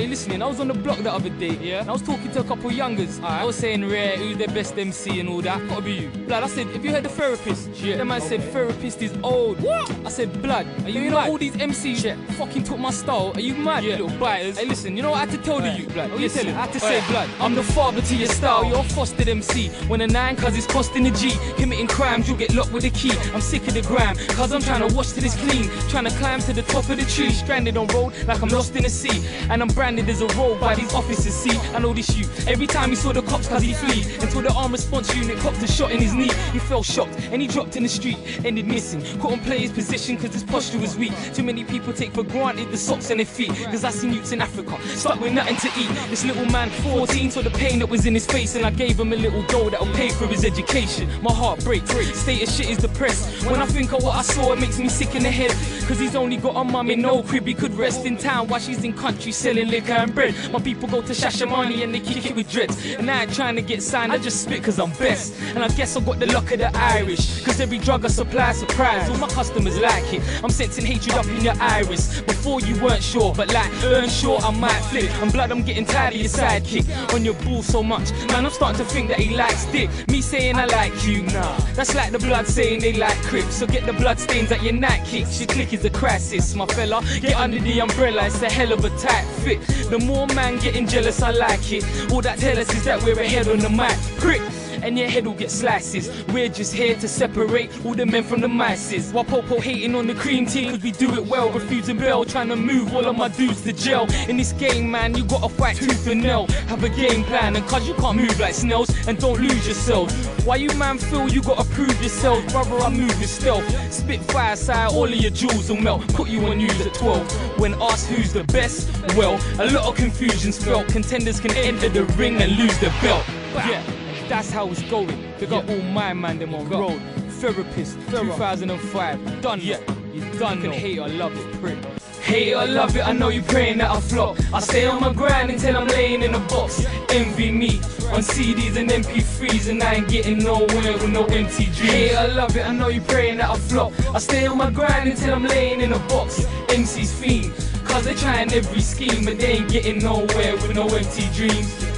Are you listening? I was on the block the other day, yeah, and I was talking to a couple youngers. I was saying, rare, who's their best MC and all that. Gotta be you. Blood, I said, if you heard the therapist, yeah. That man said, therapist is old. What? I said, blood, are you, you know all these MCs yeah. fucking took my style? Are you mad, yeah. little biters? Hey, listen, you know what I had to tell you, blood? What you telling? I had to say, blood, I'm the father to your style. You're a fostered MC. When a nine, cause it's costing a G. Committing crimes, you'll get locked with a key. I'm sick of the gram, cause I'm trying to wash to this clean. Trying to climb to the top of the tree. Stranded on road like I'm lost in the sea. And I'm branded as a rogue by these officers. See, I know this you. Every time he saw the cops, cause he flee. Until the arm response unit copped a shot in his knee. He fell shocked and he dropped in the street. Ended missing. Couldn't play his position cause his posture was weak. Too many people take for granted the socks on their feet. Cause I seen youths in Africa stuck with nothing to eat. This little man, 14, saw the pain that was in his face. And I gave him a little dough that'll pay for his education. My heart breaks. State of shit is depressed. When I think of what I saw, it makes me sick in the head. Cause he's only got a mum in no crib. He could rest in town while she's in country selling and bread. My people go to Shashamani and they kick it with dreads. And I ain't trying to get signed, I just spit cause I'm best. And I guess I got the luck of the Irish. Cause every drug I supply surprise. All my customers like it. I'm sensing hatred up in your iris. Before you weren't sure, but like earn sure I might flip. And blood, I'm getting tired of your sidekick. On your ball so much. Man, I'm starting to think that he likes dick. Me saying I like you, nah. That's like the blood saying they like crips. So get the blood stains at your night kicks. Your click is a crisis, my fella. Get under the umbrella, it's a hell of a tight fit. The more man getting jealous, I like it. All that tell us is that we're ahead on the mic. Prick and your head will get slices. We're just here to separate all the men from the mices. While Popo hating on the cream team, cause we do it well. Refusing bail, trying to move all of my dudes to jail. In this game, man, you gotta fight tooth and nail. Have a game plan, and cause you can't move like snails, and don't lose yourself. Why you man feel you gotta prove yourself, Brother, I move with stealth. Spit fire side, all of your jewels will melt. Put you on news at 12. When asked who's the best, well, a lot of confusion's felt. Contenders can enter the ring and lose the belt. Yeah. That's how it's going. They got yeah. all my man them on the road. Therapist, 2005. Done. Yeah, you done. You can hate or love it, prick. Hate or love it, I know you praying that I flop. I stay on my grind until I'm laying in a box. Envy me on CDs and MP3s, and I ain't getting nowhere with no empty dreams. Hate or love it, I know you praying that I flop. I stay on my grind until I'm laying in a box. MC's fiend, cause they trying every scheme, but they ain't getting nowhere with no empty dreams.